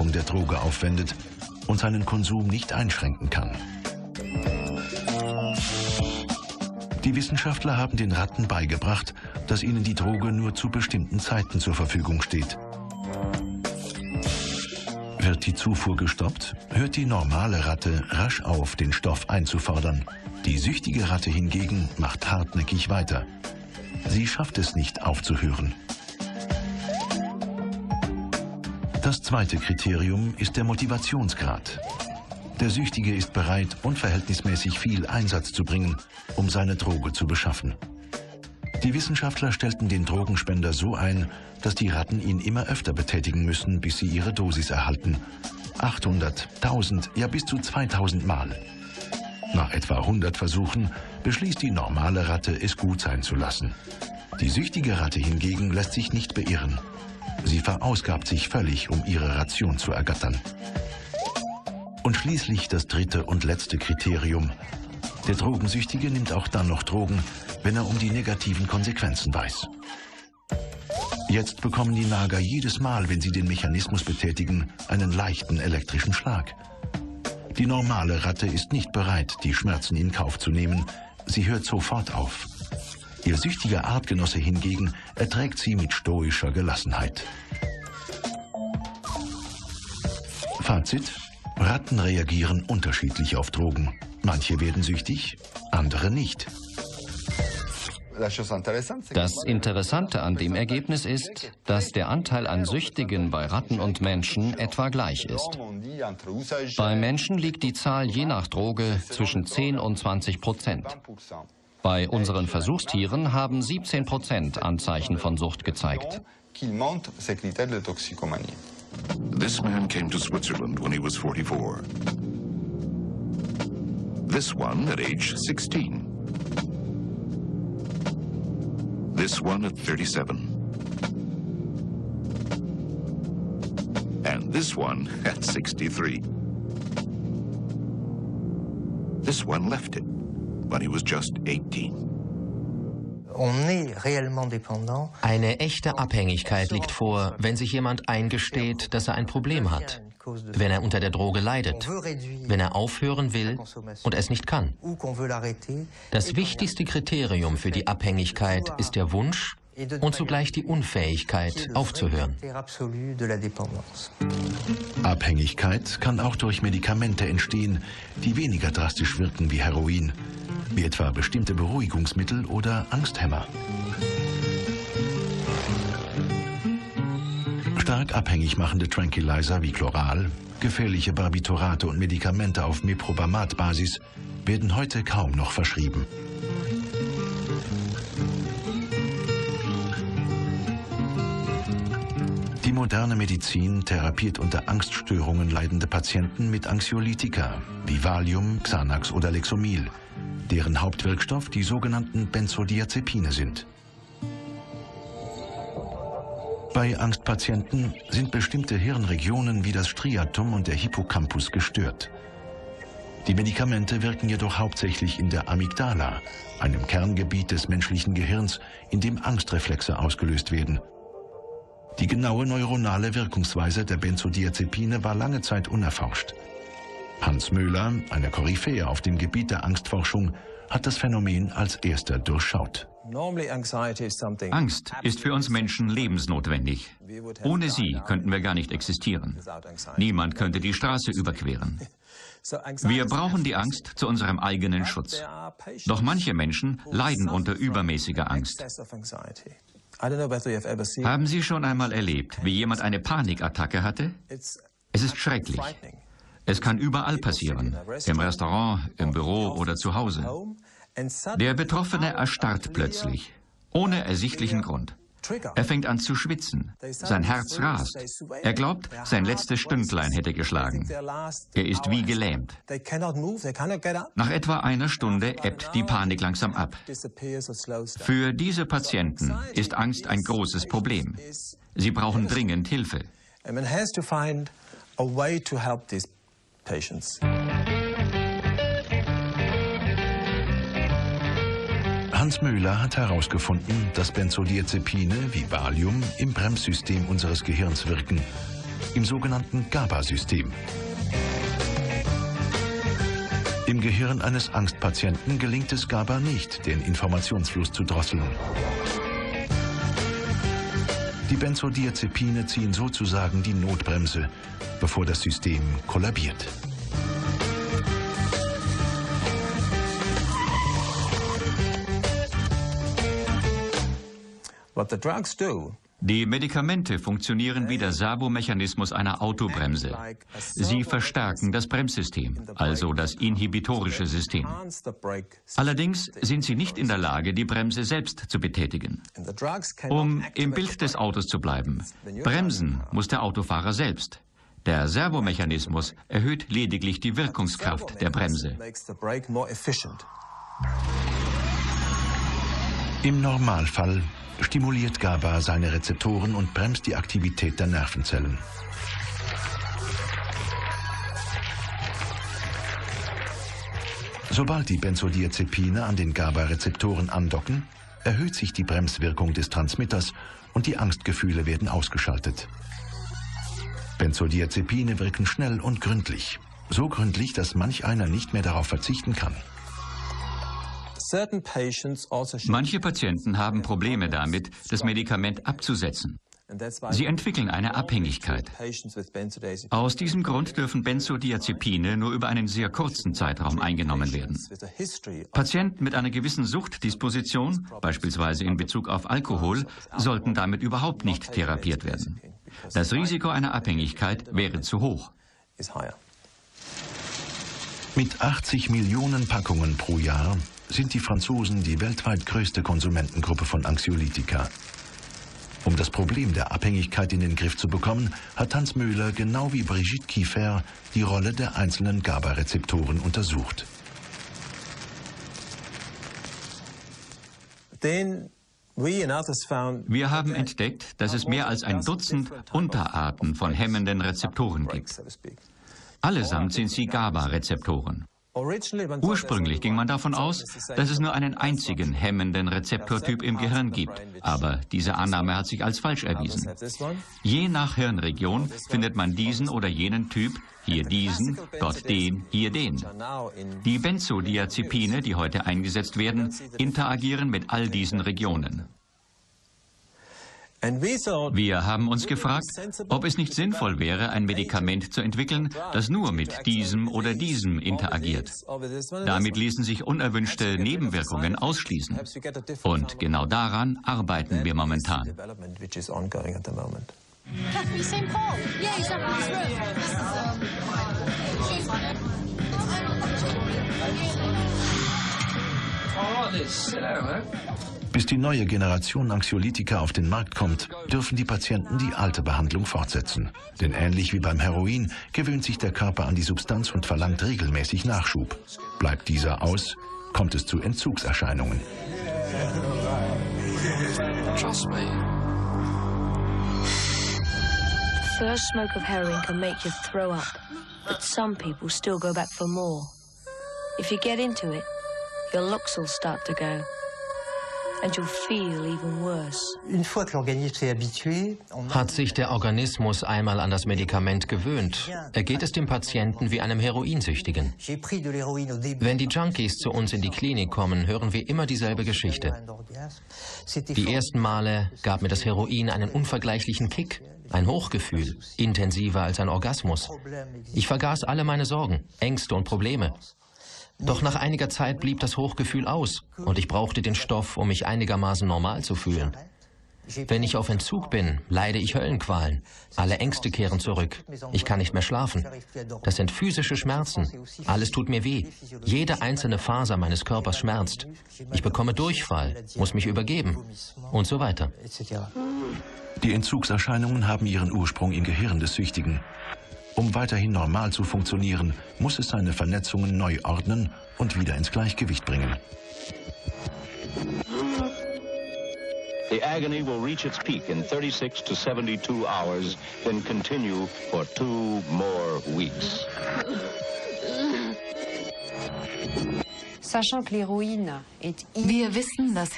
Beschaffung der Droge aufwendet und seinen Konsum nicht einschränken kann. Die Wissenschaftler haben den Ratten beigebracht, dass ihnen die Droge nur zu bestimmten Zeiten zur Verfügung steht. Wird die Zufuhr gestoppt, hört die normale Ratte rasch auf, den Stoff einzufordern. Die süchtige Ratte hingegen macht hartnäckig weiter. Sie schafft es nicht aufzuhören. Das zweite Kriterium ist der Motivationsgrad. Der Süchtige ist bereit, unverhältnismäßig viel Einsatz zu bringen, um seine Droge zu beschaffen. Die Wissenschaftler stellten den Drogenspender so ein, dass die Ratten ihn immer öfter betätigen müssen, bis sie ihre Dosis erhalten. 800, 1000, ja bis zu 2000 Mal. Nach etwa 100 Versuchen beschließt die normale Ratte, es gut sein zu lassen. Die süchtige Ratte hingegen lässt sich nicht beirren. Sie verausgabt sich völlig, um ihre Ration zu ergattern. Und schließlich das dritte und letzte Kriterium. Der Drogensüchtige nimmt auch dann noch Drogen, wenn er um die negativen Konsequenzen weiß. Jetzt bekommen die Nager jedes Mal, wenn sie den Mechanismus betätigen, einen leichten elektrischen Schlag. Die normale Ratte ist nicht bereit, die Schmerzen in Kauf zu nehmen. Sie hört sofort auf. Ihr süchtiger Artgenosse hingegen erträgt sie mit stoischer Gelassenheit. Fazit. Ratten reagieren unterschiedlich auf Drogen. Manche werden süchtig, andere nicht. Das Interessante an dem Ergebnis ist, dass der Anteil an Süchtigen bei Ratten und Menschen etwa gleich ist. Bei Menschen liegt die Zahl je nach Droge zwischen 10 und 20 Prozent. Bei unseren Versuchstieren haben 17 Prozent Anzeichen von Sucht gezeigt. This man came to Switzerland when he was 44. This one at age 16. This one at 37. And this one at 63. This one left it when he was just 18. Eine echte Abhängigkeit liegt vor, wenn sich jemand eingesteht, dass er ein Problem hat, wenn er unter der Droge leidet, wenn er aufhören will und es nicht kann. Das wichtigste Kriterium für die Abhängigkeit ist der Wunsch und zugleich die Unfähigkeit aufzuhören. Abhängigkeit kann auch durch Medikamente entstehen, die weniger drastisch wirken wie Heroin, wie etwa bestimmte Beruhigungsmittel oder Angsthämmer. Stark abhängig machende Tranquilizer wie Chloral, gefährliche Barbiturate und Medikamente auf Meprobamat-Basis werden heute kaum noch verschrieben. Die moderne Medizin therapiert unter Angststörungen leidende Patienten mit Anxiolytika wie Valium, Xanax oder Lexomil, deren Hauptwirkstoff die sogenannten Benzodiazepine sind. Bei Angstpatienten sind bestimmte Hirnregionen wie das Striatum und der Hippocampus gestört. Die Medikamente wirken jedoch hauptsächlich in der Amygdala, einem Kerngebiet des menschlichen Gehirns, in dem Angstreflexe ausgelöst werden. Die genaue neuronale Wirkungsweise der Benzodiazepine war lange Zeit unerforscht. Hans Möhler, eine Koryphäe auf dem Gebiet der Angstforschung, hat das Phänomen als erster durchschaut. Angst ist für uns Menschen lebensnotwendig. Ohne sie könnten wir gar nicht existieren. Niemand könnte die Straße überqueren. Wir brauchen die Angst zu unserem eigenen Schutz. Doch manche Menschen leiden unter übermäßiger Angst. Haben Sie schon einmal erlebt, wie jemand eine Panikattacke hatte? Es ist schrecklich. Es kann überall passieren, im Restaurant, im Büro oder zu Hause. Der Betroffene erstarrt plötzlich, ohne ersichtlichen Grund. Er fängt an zu schwitzen. Sein Herz rast. Er glaubt, sein letztes Stündlein hätte geschlagen. Er ist wie gelähmt. Nach etwa einer Stunde ebbt die Panik langsam ab. Für diese Patienten ist Angst ein großes Problem. Sie brauchen dringend Hilfe. Hans Müller hat herausgefunden, dass Benzodiazepine wie Valium im Bremssystem unseres Gehirns wirken im sogenannten GABA-System. Im Gehirn eines Angstpatienten gelingt es GABA nicht, den Informationsfluss zu drosseln. Die Benzodiazepine ziehen sozusagen die Notbremse, bevor das System kollabiert. What the drugs do die Medikamente funktionieren wie der Servomechanismus einer Autobremse. Sie verstärken das Bremssystem, also das inhibitorische System. Allerdings sind sie nicht in der Lage, die Bremse selbst zu betätigen. Um im Bild des Autos zu bleiben, bremsen muss der Autofahrer selbst. Der Servomechanismus erhöht lediglich die Wirkungskraft der Bremse. Im Normalfall stimuliert GABA seine Rezeptoren und bremst die Aktivität der Nervenzellen. Sobald die Benzodiazepine an den GABA-Rezeptoren andocken, erhöht sich die Bremswirkung des Transmitters und die Angstgefühle werden ausgeschaltet. Benzodiazepine wirken schnell und gründlich. So gründlich, dass manch einer nicht mehr darauf verzichten kann. Also Manche Patienten haben Probleme damit, das Medikament abzusetzen. Sie entwickeln eine Abhängigkeit. Aus diesem Grund dürfen Benzodiazepine nur über einen sehr kurzen Zeitraum eingenommen werden. Patienten mit einer gewissen Suchtdisposition, beispielsweise in Bezug auf Alkohol, sollten damit überhaupt nicht therapiert werden. Das Risiko einer Abhängigkeit wäre zu hoch. Mit 80 Millionen Packungen pro Jahr sind die Franzosen die weltweit größte Konsumentengruppe von Anxiolytika. Um das Problem der Abhängigkeit in den Griff zu bekommen, hat Hans Müller genau wie Brigitte Kiefer die Rolle der einzelnen GABA-Rezeptoren untersucht. Wir haben entdeckt, dass es mehr als ein Dutzend Unterarten von hemmenden Rezeptoren gibt. Allesamt sind sie GABA-Rezeptoren. Ursprünglich ging man davon aus, dass es nur einen einzigen hemmenden Rezeptortyp im Gehirn gibt, aber diese Annahme hat sich als falsch erwiesen. Je nach Hirnregion findet man diesen oder jenen Typ, hier diesen, dort den, hier den. Die Benzodiazepine, die heute eingesetzt werden, interagieren mit all diesen Regionen. Wir haben uns gefragt, ob es nicht sinnvoll wäre, ein Medikament zu entwickeln, das nur mit diesem oder diesem interagiert. Damit ließen sich unerwünschte Nebenwirkungen ausschließen. Und genau daran arbeiten wir momentan. Oh, this, bis die neue Generation Anxiolytika auf den Markt kommt, dürfen die Patienten die alte Behandlung fortsetzen. Denn ähnlich wie beim Heroin gewöhnt sich der Körper an die Substanz und verlangt regelmäßig Nachschub. Bleibt dieser aus, kommt es zu Entzugserscheinungen. Trust me. The first smoke of heroin can make you throw up, but some people still go back for more. If you get into it, your locks will start to go. Hat sich der Organismus einmal an das Medikament gewöhnt, ergeht es dem Patienten wie einem Heroinsüchtigen. Wenn die Junkies zu uns in die Klinik kommen, hören wir immer dieselbe Geschichte. Die ersten Male gab mir das Heroin einen unvergleichlichen Kick, ein Hochgefühl, intensiver als ein Orgasmus. Ich vergaß alle meine Sorgen, Ängste und Probleme. Doch nach einiger Zeit blieb das Hochgefühl aus und ich brauchte den Stoff, um mich einigermaßen normal zu fühlen. Wenn ich auf Entzug bin, leide ich Höllenqualen. Alle Ängste kehren zurück. Ich kann nicht mehr schlafen. Das sind physische Schmerzen. Alles tut mir weh. Jede einzelne Faser meines Körpers schmerzt. Ich bekomme Durchfall, muss mich übergeben und so weiter. Die Entzugserscheinungen haben ihren Ursprung im Gehirn des Süchtigen. Um weiterhin normal zu funktionieren, muss es seine Vernetzungen neu ordnen und wieder ins Gleichgewicht bringen. The agony will reach its peak in 36 to 72 hours, then continue for two more weeks. Wir wissen, dass